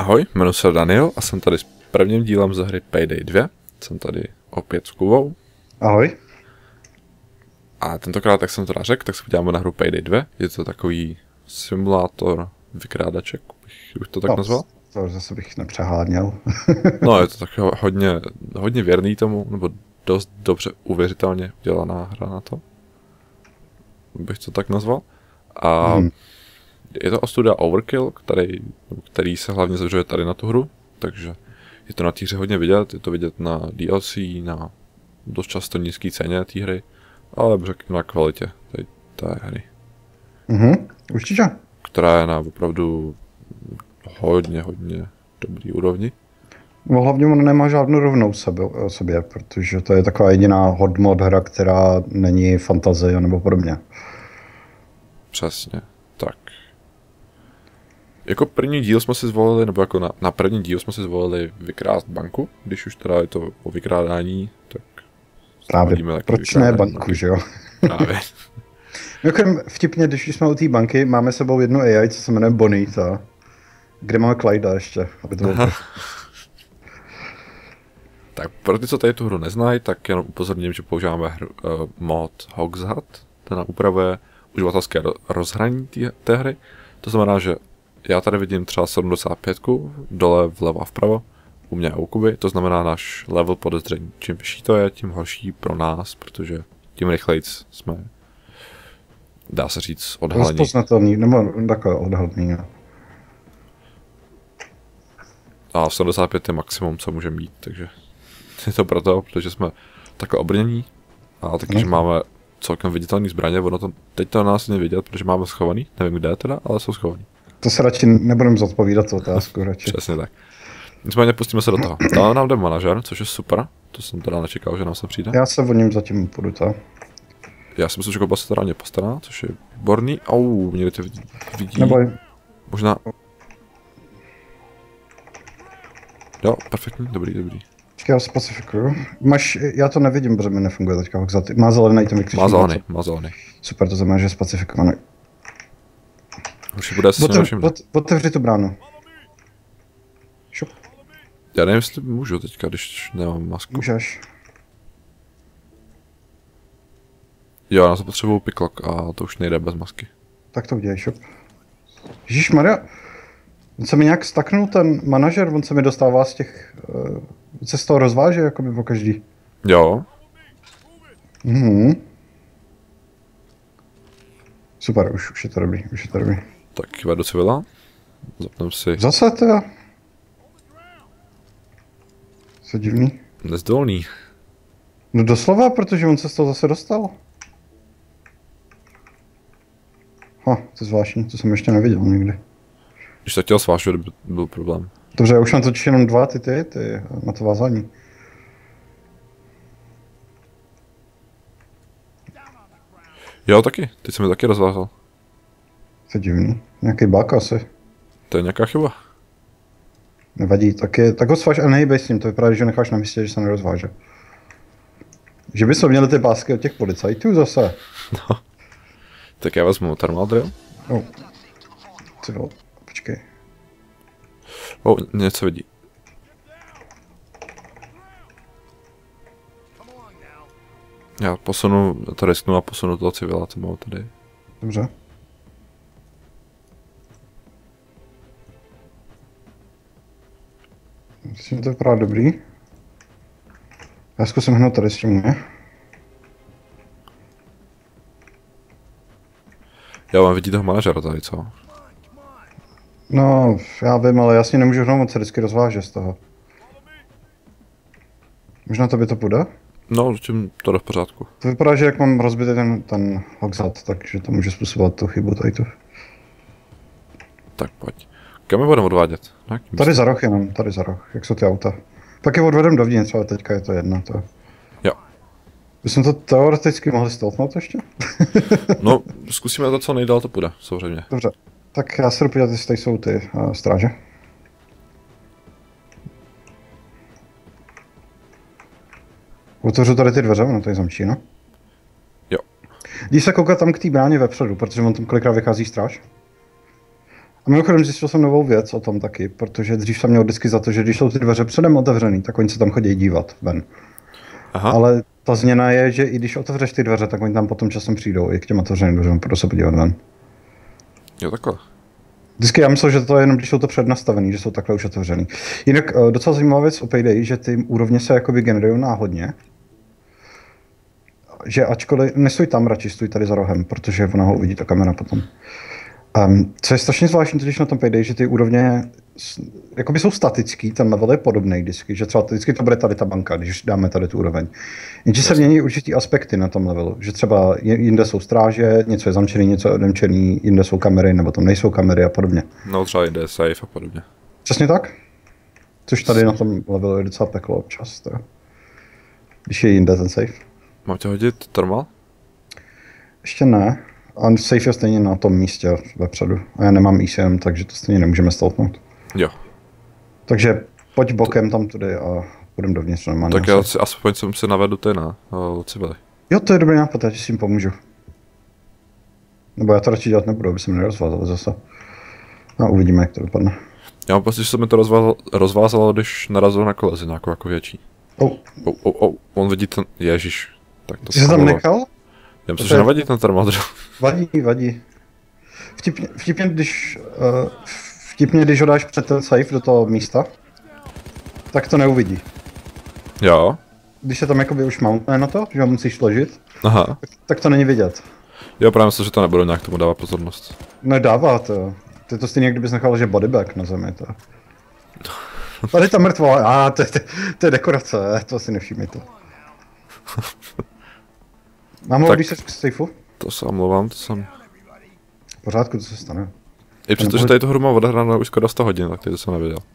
Ahoj, jmenuji se Daniel a jsem tady s prvním dílem ze hry Payday 2. Jsem tady opět s Kubou. Ahoj. A tentokrát, jak jsem teda řekl, tak se podíváme na hru Payday 2. Je to takový simulátor vykrádaček, bych, bych to tak no, nazval. To zase bych nepřeháněl. no, je to tak hodně, hodně věrný tomu, nebo dost dobře uvěřitelně udělaná hra na to. Bych to tak nazval. A hmm. Je to studia Overkill, který, který se hlavně zaměřuje tady na tu hru, takže je to na té hře hodně vidět, je to vidět na DLC, na dost často nízké ceně té hry, ale řekněme na kvalitě té, té hry. Mhm, určitě. Která je na opravdu hodně, hodně dobrý úrovni. No hlavně on nemá žádnou rovnou sebe, sobě, protože to je taková jediná hodmod hra, která není fantazie nebo podobně. Přesně. Jako první díl jsme si zvolili, nebo jako na, na první díl jsme si zvolili vykrást banku, když už teda je to o vykrádání, tak Právě, proč ne banku, že jo? Právě. Mimochodem, vtipně, když jsme u té banky, máme sebou jednu AI, co se jmenuje Bonita, kde máme Clyda ještě, aby to bylo Tak pro ty, co tady tu hru neznají, tak jenom upozorním, že používáme hru, uh, mod Hogshead, ten upravuje uživatelské rozhraní té hry. To znamená, že já tady vidím třeba 75, dole vlevo a vpravo, u mě a u Kuby, to znamená náš level podezření. Čím vyšší to je, tím horší pro nás, protože tím rychleji jsme, dá se říct, odhalení. Rozpoznatelný, nebo takové odhalení. A 75 je maximum, co může mít, takže je to proto, protože jsme takhle obrnění a taky, že máme celkem viditelný zbraně, ono to teď to na nás nevidět, protože máme schovaný, nevím kde teda, ale jsou schovaný. To se radši nebudeme zodpovídat tu otázku radši. Přesně tak. Nicméně pustíme se do toho. Dále nám jde manažer, což je super. To jsem teda nečekal, že nám se přijde. Já se o něm zatím půjdu, to. Já si myslím, že Koba se teda mě postará, což je výborný. Au, někdy to vidí. Neboj. Možná... Jo, perfektní, dobrý, dobrý. Počkej, já specifikuju. Máš, já to nevidím, protože mi nefunguje teďka Má zelený ten vykřičník. Má zelený, má zelený. Super, to znamená, že je specifikovaný. Už bude se Otev, Otevři tu bránu. Šup. Já nevím, jestli můžu teďka, když nemám masku. Můžeš. Jo, na to potřebuju piklok a to už nejde bez masky. Tak to udělej, šup. Ježíš Maria, on se mi nějak staknul ten manažer, on se mi dostává z těch, uh, se z toho rozváže, jako by po každý. Jo. Mhm. Super, už, už je to dobrý, už je to dobrý. Tak jde do civila. Zapnem si. Zase to Co divný. Nezdolný. No doslova, protože on se z toho zase dostal. Ha, to je zvláštní, to jsem ještě neviděl nikdy. Když to chtěl svážit, by byl problém. Dobře, já už mám totiž jenom dva ty, ty, ty na to vázání. Jo, taky. Teď jsem mi taky rozvázal. To je divný. Nějaký bug asi. To je nějaká chyba. Nevadí, tak, je, tak ho sváž a nejbej s ním, to vypadá, že necháš na místě, že se nerozváže. Že bychom měli ty pásky od těch policajtů zase. No. Tak já vezmu thermal drill. Oh. Ty počkej. O, oh, něco vidí. Já posunu, to risknu a posunu toho civila, co mám tady. Dobře. Myslím, že to vypadá dobrý. Já zkusím hned tady s tím, ne? Já mám vidí toho manažera tady, co? No, já vím, ale jasně nemůžu hned moc vždycky rozvážet z toho. Možná to by to půjde? No, tím to jde v pořádku. To vypadá, že jak mám rozbitý ten, ten hoxat, takže to může způsobovat tu chybu tady tu. Tak pojď. Kam je budeme odvádět? Tady za roh jenom, tady za roh, jak jsou ty auta. Tak je odvedem dovnitř, ale teďka je to jedno. To... Jo. Bychom to teoreticky mohli stoltnout ještě? no, zkusíme to, co nejdál to půjde, samozřejmě. Dobře. Tak já se podívat, jestli tady jsou ty uh, stráže. Otevřu tady ty dveře, ono tady zamčí, no? Jo. Jdi se koukat tam k té bráně vepředu, protože on tam kolikrát vychází stráž. Mimochodem zjistil jsem novou věc o tom taky, protože dřív jsem měl vždycky za to, že když jsou ty dveře předem otevřený, tak oni se tam chodí dívat ven. Aha. Ale ta změna je, že i když otevřeš ty dveře, tak oni tam potom časem přijdou i k těm otevřeným dveřům, proto se podívat ven. Jo, takhle. Vždycky já myslel, že to je jenom, když jsou to přednastavený, že jsou takhle už otevřený. Jinak eh, docela zajímavá věc o Payday, že ty úrovně se jakoby generují náhodně. Že ačkoliv, nestojí tam radši, stojí tady za rohem, protože ona ho uvidí ta kamera potom. Um, co je strašně zvláštní totiž na tom Payday, že ty úrovně jakoby jsou statický, ten level je podobný vždycky, že třeba vždycky to bude tady ta banka, když dáme tady tu úroveň. Jenže se mění určitý aspekty na tom levelu, že třeba je- jinde jsou stráže, něco je zamčený, něco je odemčený, jinde jsou kamery, nebo tam nejsou kamery a podobně. No třeba jde safe a podobně. Přesně tak. Což tady na tom levelu je docela peklo občas. To. Když je jinde ten safe. Mám tě hodit termal? Ještě ne. A safe je stejně na tom místě vepředu. A já nemám ECM, takže to stejně nemůžeme staltnout. Jo. Takže pojď bokem tam tudy a půjdeme dovnitř normálně. Tak já si aspoň jsem si navedu ty na civily. Jo, to je dobrý nápad, já ti s tím pomůžu. Nebo já to radši dělat nebudu, aby se mi nerozvázalo zase. A uvidíme, jak to dopadne. Já mám pocit, že se mi to rozvázalo, rozvázalo když narazil na kolezi nějakou jako větší. Oh, Oh, oh, oh, on vidí ten, ježíš. Tak to jsi tam zklamalo. nechal? Já myslím, že nevadí ten termal. Vadí, vadí. Vtipně, vtipně, když, uh, vtipně, když ho dáš před ten safe do toho místa, tak to neuvidí. jo. Když se tam jakoby už mountne na to, že ho musíš složit, Aha. tak to není vidět. Jo, právě myslím, že to nebudu nějak tomu dávat pozornost. Nedává to. To je to stejně, kdybys nechal, že bodybag na zemi. To. Tady ta mrtvá, a to, to, to, je dekorace, to si nevšimněte. Mám Tak- jsi k safeu? To se omlouvám, to jsem... V pořádku, to se stane. I přesto, že tady tu hru mám odehranou už skoro 100 hodin, tak to jsem nevěděl.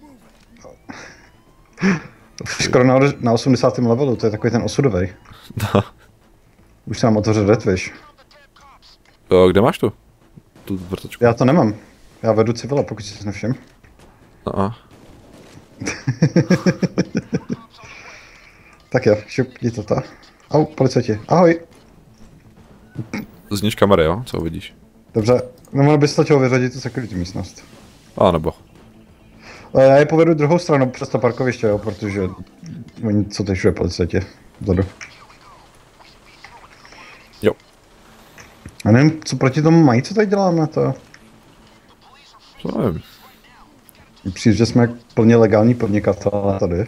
Skoro na, na 80. levelu, to je takový ten osudový. Už se nám otevřel Redfish. Jo, kde máš tu? Tu vrtačku. Já to nemám. Já vedu civila, pokud si nevšim. No a. Tak jo, šup, jdi to ta. Au, policajti. Ahoj. Zníš kamery, jo? Co uvidíš? Dobře, no ono by stačilo vyřadit tu security místnost. A nebo. Já je povedu druhou stranu přes to parkoviště, jo, protože oni co teď všude policajti. Vzadu. Jo. Já nevím, co proti tomu mají, co tady děláme, to. To nevím. Přijde, že jsme plně legální podnikatelé tady.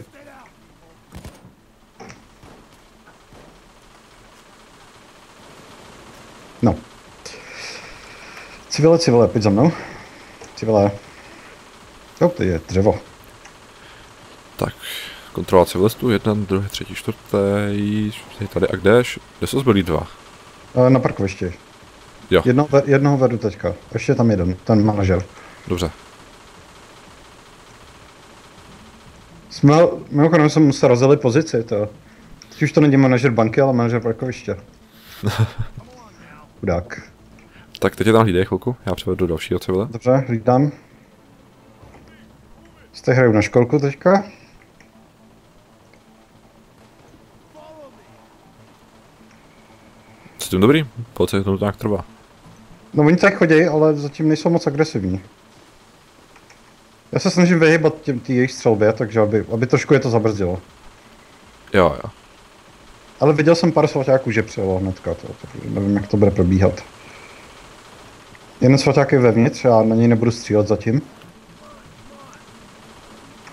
No. Civile, civile, pojď za mnou. Civile. Jo, to je dřevo. Tak, kontrola civilistů, jeden, druhý, třetí, čtvrtý, tady a kde? Kde jsou zbylí dva? E, Na parkovišti. Jo. Jedno, jednoho vedu teďka. Ještě je tam jeden, ten manažer. Dobře. Jsme, mimochodem jsme se rozjeli pozici, to. Teď už to není manažer banky, ale manažer parkoviště. Chudák. Tak teď je tam hlídej chvilku, já převedu dalšího civile. Dobře, hlídám. Jste hraju na školku teďka? S tím dobrý? Policie to nějak trvá. No oni tak chodí, ale zatím nejsou moc agresivní. Já se snažím vyhybat těm tý jejich střelbě, takže aby, aby trošku je to zabrzdilo. Jo, jo. Ale viděl jsem pár svaťáků, že přijelo hnedka, to, nevím, jak to bude probíhat. Jeden svaťák je vevnitř, já na něj nebudu střílet zatím.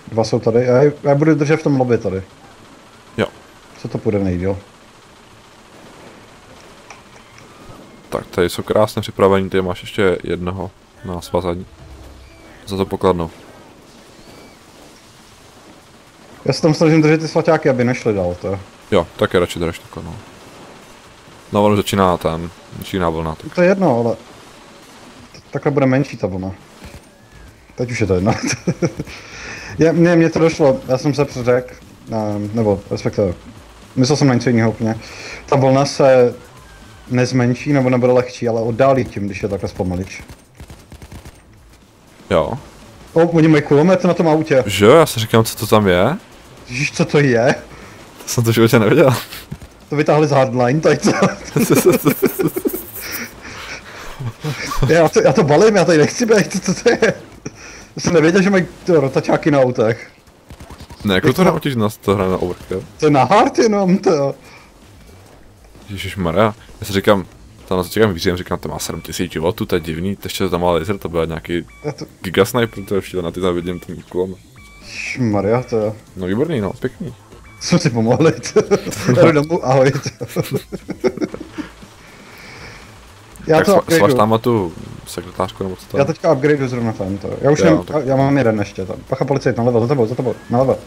Dva jsou tady, já, je- já budu držet v tom lobby tady. Jo. Co to půjde nejdíl? Tak tady jsou krásně připravení, ty máš ještě jednoho na svazání. Za to pokladnou. Já se tam snažím držet ty svaťáky, aby nešli dál, to. Jo, tak je radši drž takhle, no. No, ono začíná ten, začíná vlna, tak To je jedno, ale... Takhle bude menší ta vlna. Teď už je to jedno. je, mě, mě to došlo, já jsem se přeřekl, um, nebo respektive, myslel jsem na něco jiného úplně. Ta vlna se nezmenší nebo nebude lehčí, ale oddálí tím, když je takhle zpomalič. jo. O, oni mají kulomet na tom autě. Že jo, já si říkám, co to tam je. Víš, co to je? To jsem to životě nevěděl. To vytáhli z hardline, tady to. já, to, já to balím, já tady nechci být, co to je? jsem nevěděl, že mají to rotačáky na autech. Ne, jako to naučíš nás to hraje na overkill. To je na hard jenom, to. Ježišmarja, já si říkám, tam na to čekám víc, říkám, to má 7000 životů, to je divný, to ještě to tam má laser, to bude nějaký Já to... gigasniper, to je všechno, na ty tam vidím ten kulom. Maria, to je. No výborný, no, pěkný. Jsme si pomohli. to. Jdu domů, ahoj. Já tak to sva, svaž upgradeu. tam tu sekretářku nebo co to Já teďka upgradeu zrovna ten to. Já už Jo, nem, tak- já mám jeden ještě tam. Pacha policajt, nalevo, za tebou, za tebou, nalevo.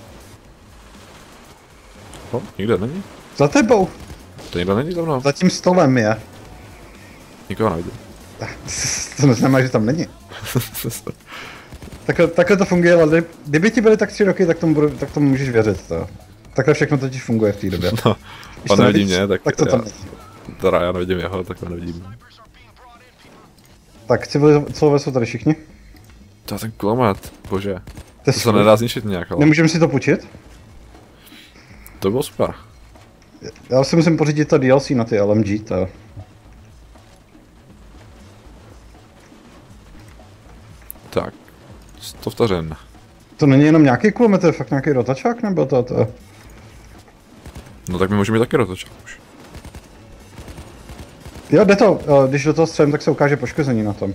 No, nikde není. Za tebou, To nikde není za mnou. za tím stolem je. Nikoho nevidím. To neznamená, že tam není. Takhle, takhle to funguje, ale kdy- kdyby ti byly tak tři roky, tak tomu, budu, tak tomu můžeš věřit. To. Takhle všechno totiž funguje v té době. no, Když on nevidí mě, tak, tak to tam já, není. teda já nevidím jeho, tak to nevidím. Tak civilizové jsou tady všichni. To je ten kulomet, bože. To, To se nedá zničit nějak, ale Nemůžeme si to půjčit? to bylo super. Já si musím pořídit ta DLC na ty LMG, to. Tak, 100 vteřin. To není jenom nějaký kulomet, to je fakt nějaký rotačák, nebo to, to? No tak my můžeme mít taky rotočák už. Jo, jde to, eh, když do toho střelím, tak se ukáže poškození na tom.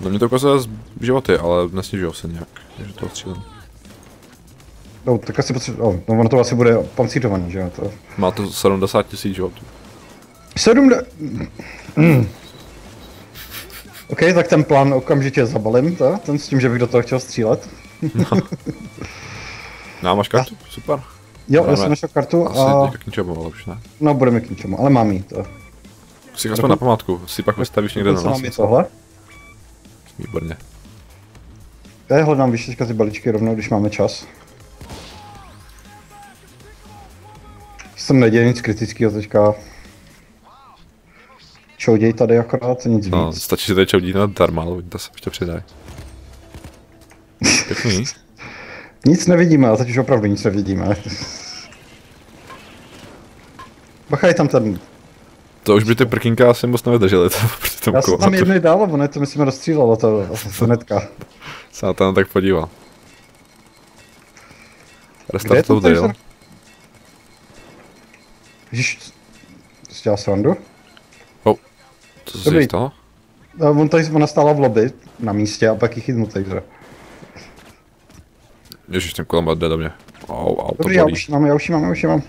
No mě to ukazuje z životy, ale nesnižují se nějak, takže to střílím. No, tak asi potřebuji, oh, no ono to asi bude pancírovaný, že jo, to. Má to 70 tisíc životů. Sedm de... Mm. OK, tak ten plán okamžitě zabalím, to, ten s tím, že bych do toho chtěl střílet. No, máš kartu? Super. Jo, já Máme jsem našel kartu Asi a... teďka k ničemu, ale už ne. No, budeme k ničemu, ale mám jí to. Si aspoň na památku, si pak vystavíš někde na nás. tohle. Výborně. Já hledám víš teďka ty balíčky rovnou, když máme čas. Jsem nedělal nic kritického teďka. Čouděj tady akorát, nic víc. No, stačí si tady čaudí na darma, ale oni to se ještě přidají. Pěkný. Nic nevidíme, ale teď už opravdu nic nevidíme. Bacha, je tam ten. To už by ty prkínka asi moc nevydržely, to Já jsem tam jednu dál, ono je to myslím rozstřílelo, to hnedka. Se na to tak podíval. Restart to taser? Ježiš, jsi dělal srandu? Co se stalo? On tady, ona stála v lobby na místě a pak ji chytnu taser. Ježiš, ten kulomet jde do mě. Au, au, to Dobrý, já bolí. už ji mám, já už mám, já už mám.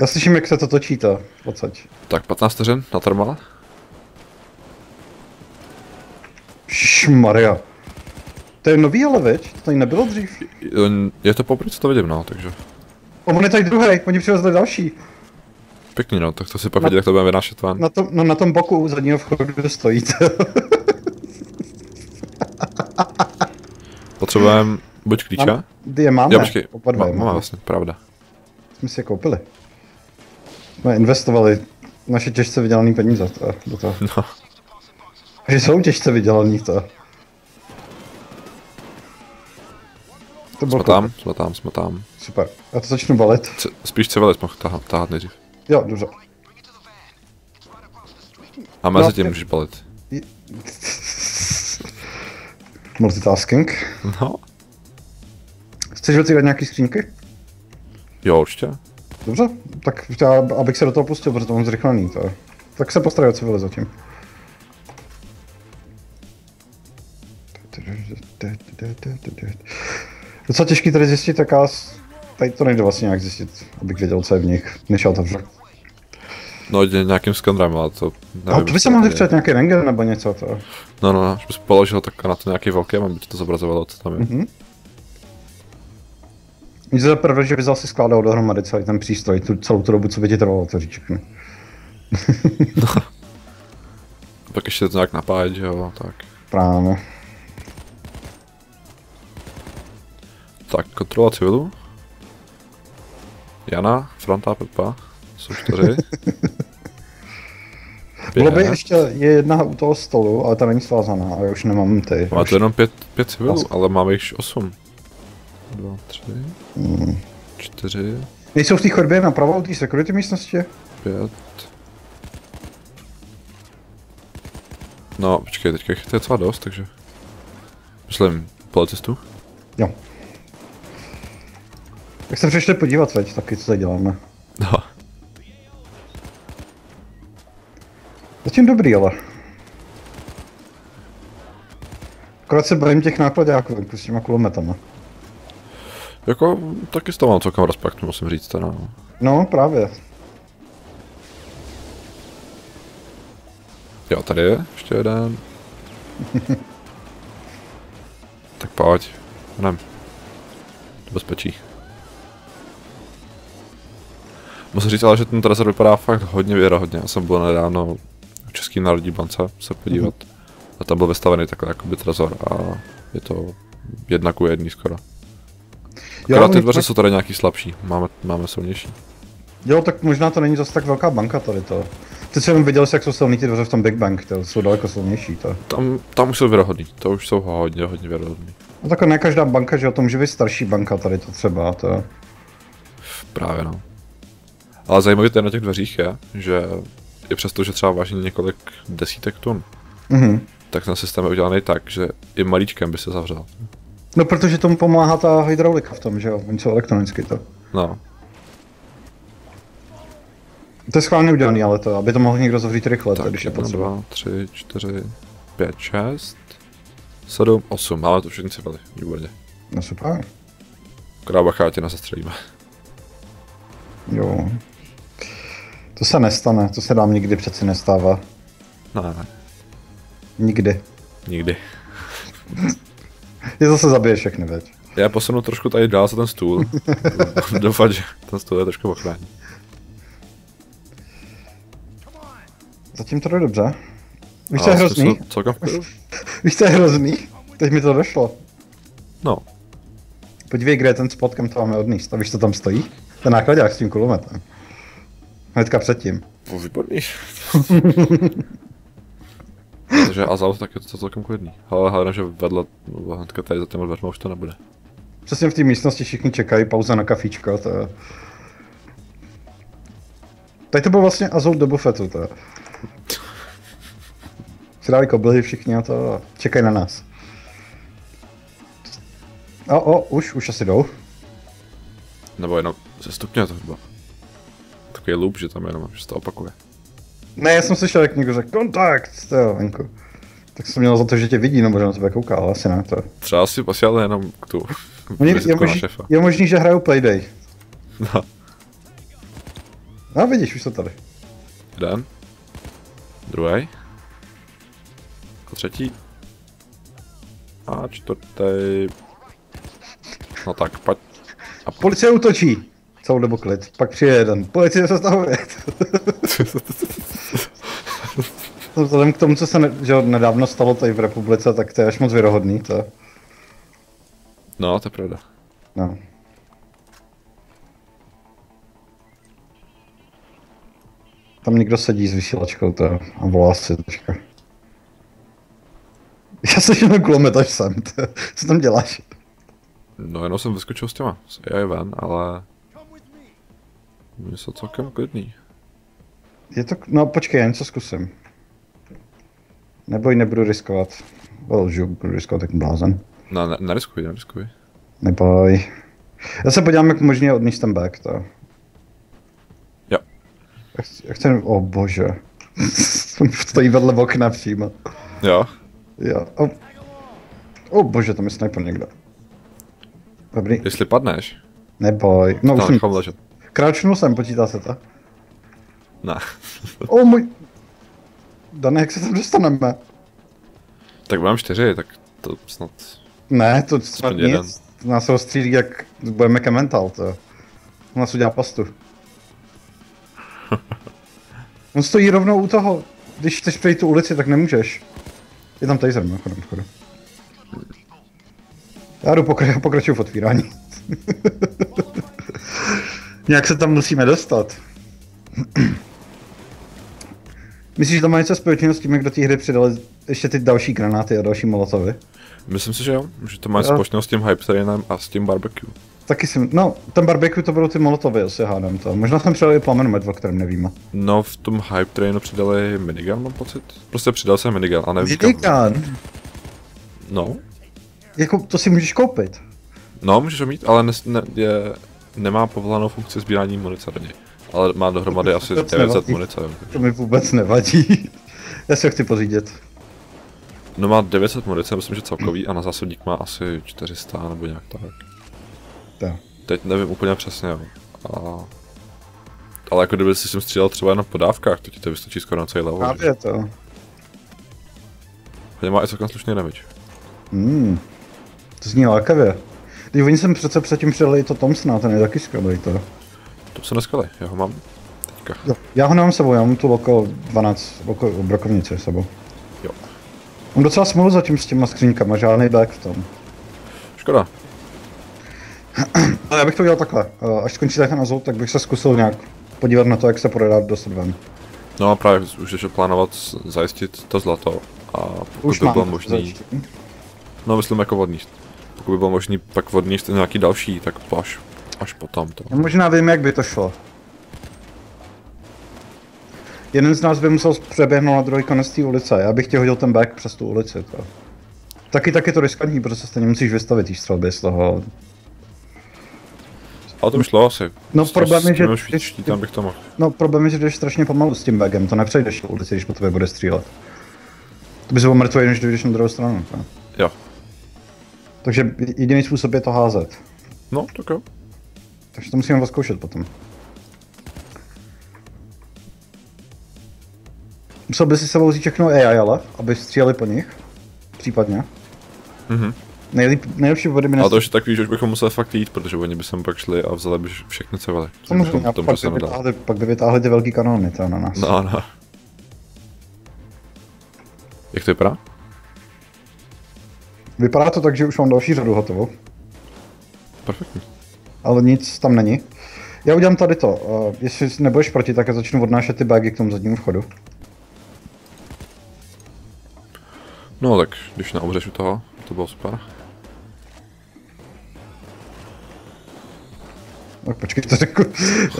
Já slyším, jak se to točí to, odsaď. Tak 15 vteřin na termale. Šmaria. To je nový ale, veď? To tady nebylo dřív. Je to poprvé, co to vidím, no, takže. O, on je tady druhý, oni přivezli další. Pěkný, no, tak to si pak vidět, jak to budeme vynášet ven. Na tom, no, na tom boku zadního vchodu stojí. Potřebujeme buď klíče. Mám- je máme? Jo, počkej, Oba dva má- máme. vlastně, pravda. Jsme si je koupili. Jsme investovali naše těžce vydělané peníze to, do toho. No, Že jsou těžce vydělaný to. To bylo jsme tam, jsme tam, jsme tam. Super. Já to začnu balit. C- spíš civilis mohl tahat, tahat nejdřív. Jo, dobře. A mezi No, tím můžeš balit. Multitasking. No, Chceš otvírat nějaký skřínky? jo, určitě. Dobře, tak já, abych se do toho pustil, protože to mám zrychlený. To. Tak se postarej o civily zatím. Docela těžký tady zjistit, tak já... Tady to nejde vlastně nějak zjistit, abych věděl, co je v nich, než já otevřu. No, jde nějakým skandram, ale to Ale to by se mohli vstřet nějaký rentgen nebo něco. To. No, no, až bys položil tak na to nějaký velký, aby ti to zobrazovalo, co tam je. Mhm. Nic za prvé, že by zase skládal dohromady celý ten přístroj, tu, celou tu dobu, co by ti trvalo to všechno. Pak ještě to nějak napájet, že jo, tak. Právě. Tak, kontrola civilu. Jana, Franta, Pepa. Jsou čtyři. Bylo by ještě je jedna u toho stolu, ale ta není svázaná a já už nemám ty. Má už, jenom pět, pět civilů, ale máme jich osm. Dva, tři, Hmm. čtyři, Nejsou v té chodbě napravo u té security místnosti? pět. No, počkej, teďka je docela dost, takže... Myslím, policistů? Jo. Tak se přišli podívat veď, taky co tady děláme. No. Zatím dobrý, ale. Akorát se bavím těch nákladáků venku s těma kulometama. Jako, taky z toho mám celkem respekt, musím říct teda. no. No, právě. Jo, tady je ještě jeden. tak pojď, jdem. Do bezpečí. Musím říct ale, že ten trezor vypadá fakt hodně věrohodně. Já jsem byl nedávno v České národní bance se podívat. A tam byl vystavený takhle jakoby trezor a je to jedna ku jedný skoro. Akorát ty dveře jsou tady nějaký slabší, máme, máme silnější. Jo, tak možná to není zase tak velká banka tady to. Ty jsem viděl, jak jsou silný ty dveře v tom Big Bang, to jsou daleko silnější to. Tam, tam už jsou věrohodný, to už jsou hodně, hodně věrohodný. No tak ne každá banka, že o tom může být starší banka tady to třeba, to. Právě no. Ale zajímavé tady na těch dveřích je, že i přesto, že třeba váží několik desítek tun, Mhm. tak ten systém je udělaný tak, že i malíčkem by se zavřel. No protože tomu pomáhá ta hydraulika v tom, že jo, oni jsou elektronicky to. No, To je schválně udělaný, ale to, aby to mohl někdo zavřít rychle, tak když je potřeba. dva, tři, čtyři, pět, šest, sedm, osm, máme to všichni civili, výborně. No super. Akorát bacha, tě nezastřelíme. Jo. To se nestane, to se nám nikdy přeci nestává. Ne, ne, Nikdy. nikdy. Je zase zabije všechny, veď. Já posunu trošku tady dál za ten stůl. Doufat, že ten stůl je trošku ochrání. Zatím to jde dobře. Víš, co je hrozný? Celkem. Víš, co je hrozný? Teď mi to došlo. No, Podívej, kde je ten spot, kam to máme odníst. A víš, co tam stojí? Ten nákladák s tím kulometem. Hnedka předtím. no výborný. Protože Azal tak je to celkem klidný. Ale hlavně, že vedle, no, hnedka tady za těma dveřma už to nebude. Přesně v té místnosti všichni čekají, pauza na kafíčko, to je... Tady to byl vlastně Azul do bufetu, to je. Si dávají kobily všichni a to a čekají na nás. O, o, už, už asi jdou. Nebo jenom se stupně to hudba. Takový loop, že tam jenom, že se to opakuje. Ne, já jsem slyšel, jak někdo řekl kontakt, to jo, venku. Tak jsem měl za to, že tě vidí, nebo že na tebe kouká, ale asi ne, to. Třeba si posílal jenom k tu Oni, je, vizitku na možný, šefa. je možný, že hrajou Playday. No, No vidíš, už to tady. jeden. Druhý. A třetí. A čtvrtý. No tak, pojď. A po... Policie útočí. Celou dobu klid. Pak přijde jeden. Policie se stahuje. No, Vzhledem k tomu, co se ne, že nedávno stalo tady v republice, tak to je až moc věrohodný. To. No, to je pravda. No. Tam někdo sedí s vysílačkou to, a volá si teďka. Já slyším ten kulomet až sem. To, co tam děláš? No, jenom jsem vyskočil s těma, s AI ven, ale... Oni jsou celkem klidný. Je to, no počkej, já něco zkusím. Neboj, nebudu riskovat. Lžu, budu riskovat jak blázen. No, ne, neriskuj, neriskuj. Neboj. Já se podívám, jak možně odníst ten back, to. Jo. Jak, jak ten, o bože. Stojí vedle okna přímo. Jo, Jo. O, o bože, tam je sniper někde. Dobrý. jestli padneš, Neboj. No už tak jsem, kráčnul jsem, počítá se to. Ne. O můj... Dane, jak se tam dostaneme? tak mám čtyři, tak to snad... Ne, to snad Aspoň jeden. nic. Nás rozstřílí, jak budeme kemental, to. On nás udělá pastu. On stojí rovnou u toho. Když chceš přejít tu ulici, tak nemůžeš. Je tam taser, mimochodem, chodu. Já jdu pokra- pokračuju v otvírání. Nějak se tam musíme dostat. Myslíš, že to má něco společného s tím, jak do té hry přidali ještě ty další granáty a další molotovy? Myslím si, že jo, že to má Jo. společnost s tím Hype Trainem a s tím barbecue. Taky jsem, no, ten barbecue to budou ty molotovy, asi hádám to. Možná tam přidali plamen med, o kterém nevíme. No, v tom Hype Trainu přidali minigun, mám pocit. Prostě přidal jsem minigun, a nevím. Minigun? No. Jako, to si můžeš koupit. No, můžeš ho mít, ale ne, ne, je, nemá povolanou funkci sbírání munice do něj. Ale má dohromady asi 900 munice. To mi vůbec nevadí. Já se ho chci pořídit. No má 900 munice, myslím, že celkový, a na zásobník má asi 400 nebo nějak tak. Tak. Teď nevím úplně přesně. A... Ale jako kdyby si tím střílel třeba jenom po dávkách, to ti to vystačí skoro na celý level. Právě to. Hodně má i celkem slušný damage. Hmm. To zní lákavě. Když oni jsem přece předtím přidali to Thompsona, ten je taky skvělý to. To se neskvělý, já ho mám teďka. Jo. Já ho nemám s sebou, já mám tu Loco 12, Loco brokovnici s sebou. Jo. Mám docela smůlu zatím s těma skříňkama, žádný back v tom. Škoda. Ale já bych to udělal takhle. Eh, Až skončí ten azul, tak bych se zkusil nějak podívat na to, jak se prodá dostat ven. No a právě už je plánovat zajistit to zlato. A pokud Už by bylo možný, no myslím jako vodní. Pokud by bylo možný pak vodní nějaký další, tak to až, až potom to. Já možná vím, jak by to šlo. Jeden z nás by musel přeběhnout na druhý konec té ulice, já bych ti hodil ten back přes tu ulici. To. Taky taky to riskantní, protože se stejně musíš vystavit té střelby z toho. Ale to by šlo asi. No, problém je, že- štítem bych to mohl. No problém je, že jdeš strašně pomalu s tím bagem, to nepřejdeš tu ulici, když po tobě bude střílet. To by se mrtvý, než dojdeš na druhou stranu. To. Jo. Takže jediný způsob je to házet. No, tak jo. Takže to musíme zkoušet potom. Musel by si sebou vzít všechno AI, ale, aby stříleli po nich. Případně. Mhm. Nejlíp, nejlepší body by Ale to už je takový, že už bychom museli fakt jít, protože oni by sem pak šli a vzali by všechny což Samozřejmě, a pak by, vytáhli, pak by vytáhli ty velký kanóny to na nás. No, no. Jak to vypadá? Vypadá to tak, že už mám další řadu hotovou, Perfektní. Ale nic tam není. Já udělám tady to. Uh, jestli nebudeš proti, tak já začnu odnášet ty bagy k tomu zadnímu vchodu. No tak, když naumřeš u toho, to bylo super. Tak počkej, to.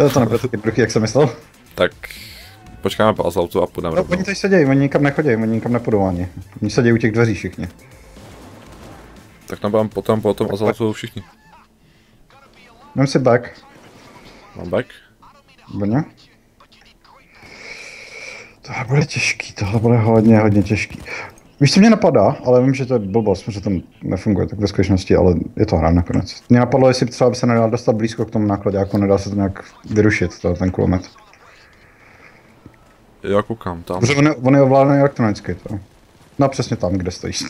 Eh, to nebude tak jednoduchý, jak jsem myslel. Tak počkáme po azaltu a půjdeme No, oni tady sedějí, oni nikam nechodí, oni nikam nepůjdou ani. Oni sedějí u těch dveří všichni. Tak tam budeme potom po tom azaltu všichni. Vem si back, Mám back? Brně. Tohle bude těžký, tohle bude hodně, hodně těžký. Víš, co mě napadá, ale vím, že to je blbost, že to nefunguje tak ve skutečnosti, ale je to hra nakonec. Mě napadlo, jestli třeba by se nedá dostat blízko k tomu nákladě, jako nedá se to nějak vyrušit, to, ten kulomet. Já koukám tam. Protože on je, on je ovládaný elektronicky, to. No přesně tam, kde stojíš.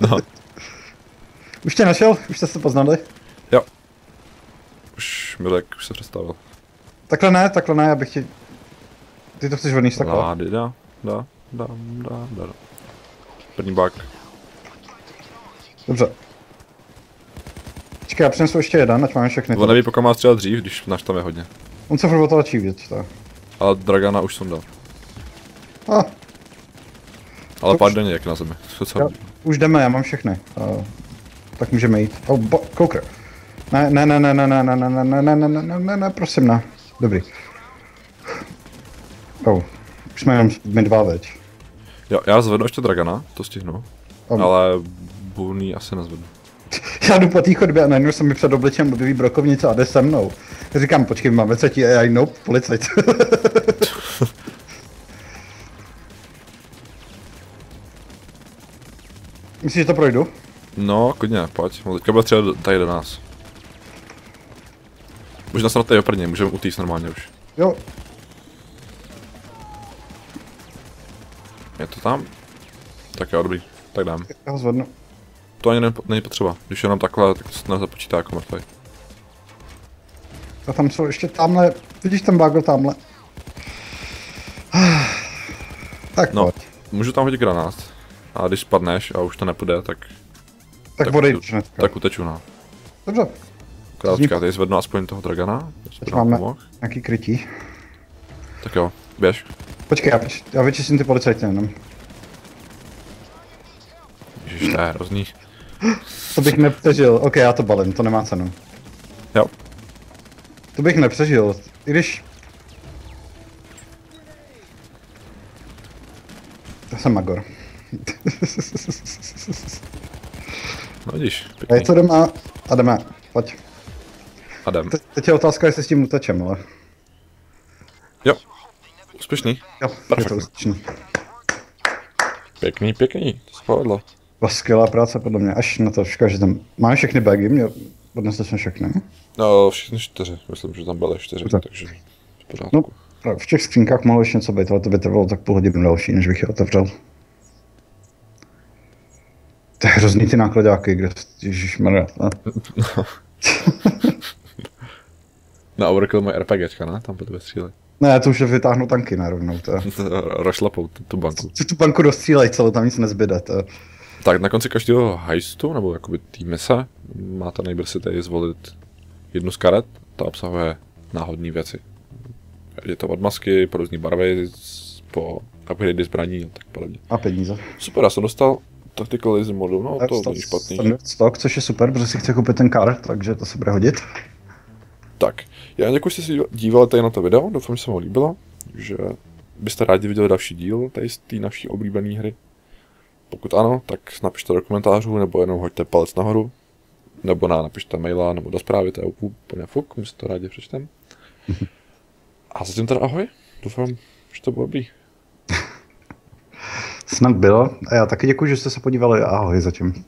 No, Už tě našel? Už jste se poznali? jo. Už Milek už se představil. Takhle ne, takhle ne, abych ti... Ty to chceš odníst takhle? Lády, dá, dá, dá, dá, dá. dá. První bak. Dobře. Počkej, já přinesu ještě jeden, ať máme všechny. On neví, pokud má střílet dřív, když náš tam je hodně. On se furt otočí, víc, to. Ale Dragana už sundal. Ah, Ale pár už- jak na zemi. Co, co? já, už jdeme, já mám všechny. Uh, tak můžeme jít. Oh, bo, koukr. Ne, ne, ne, ne, ne, ne, ne, ne, ne, ne, ne, ne, ne, ne, ne, ne, prosím, ne. Dobrý. Oh, už jsme jenom my dva, veď. Jo, já zvednu ještě Dragana, to stihnu. Ano. Ale Buný asi nezvednu. Já jdu po té chodbě a najednou se mi před obličem objeví brokovnice a jde se mnou. Já říkám, počkej, máme třetí AI, nope, policajt. Myslíš, že to projdu? No, klidně, pojď. Teďka bude třeba tady do nás. Možná se na tady oprně, můžeme utíct normálně už. Jo, Je to tam? Tak jo, dobrý. Tak dám. já ho zvednu. To ani není potřeba. Když jenom takhle, tak to se nezapočítá jako mrtvý. A tam jsou ještě tamhle, vidíš ten bagel tamhle? Tak No, pojď. můžu tam hodit granát. A když spadneš a už to nepůjde, tak, tak, tak- hnedka. tak uteču, no. Dobře, Počkat, tady zvednu aspoň toho dragana. teď máme nějaký krytí. Tak jo, běž. Počkej, já, vyč- já vyčistím ty policajty jenom. Ježiš, to je hrozný. To bych nepřežil. Ok, já to balím, to nemá cenu. Jo. To bych nepřežil, i když... Já jsem Magor. No vidíš, A pěkný. je to doma a jdeme, pojď. Adam. Te- Teď je otázka, jestli s tím utečem, ale... Jo. Úspěšný. Jo, je Perfektní. to úspěšný. Pěkný, pěkný. To se povedlo. Skvělá práce podle mě, až na to škoda, že tam... Máme všechny bagy, mě... odnesli jsme všechny. No, všichni čtyři. Myslím, že tam byly čtyři, Tak. takže v No, pořádku. v těch skřínkách mohlo ještě něco být, ale to by trvalo tak půl hodiny další, než bych je otevřel. To je hrozný ty nákladáky, kde... Ježišmarja. a- Na Overkill mají RPGčka, ne? Tam po tebe střílej. Ne, to už je vytáhnu tanky na rovnou, to je. Rošlapou tu, tu banku. Si tu banku dostřílej celou, tam nic nezbyde, to. Tak na konci každého heistu, nebo jakoby té mise, máte nejbrž si tady zvolit jednu z karet, ta obsahuje náhodné věci. Je to od masky, po různé barvy, po upgrady zbraní a tak podobně. A peníze. Super, já jsem dostal Tacticalism modu, no to není špatný. Stock, což je super, protože si chce koupit ten kar, takže to se bude hodit. Tak, já děkuji, že jste se dívali tady na to video, doufám, že se vám líbilo, že byste rádi viděli další díl tady z té naší oblíbené hry. Pokud ano, tak napište do komentářů, nebo jenom hoďte palec nahoru, nebo na, napište maila, nebo do zprávy, to je úplně fuk, my si to rádi přečtem. A zatím teda ahoj, doufám, že to bylo dobrý. Snad bylo. A já taky děkuji, že jste se podívali. Ahoj zatím.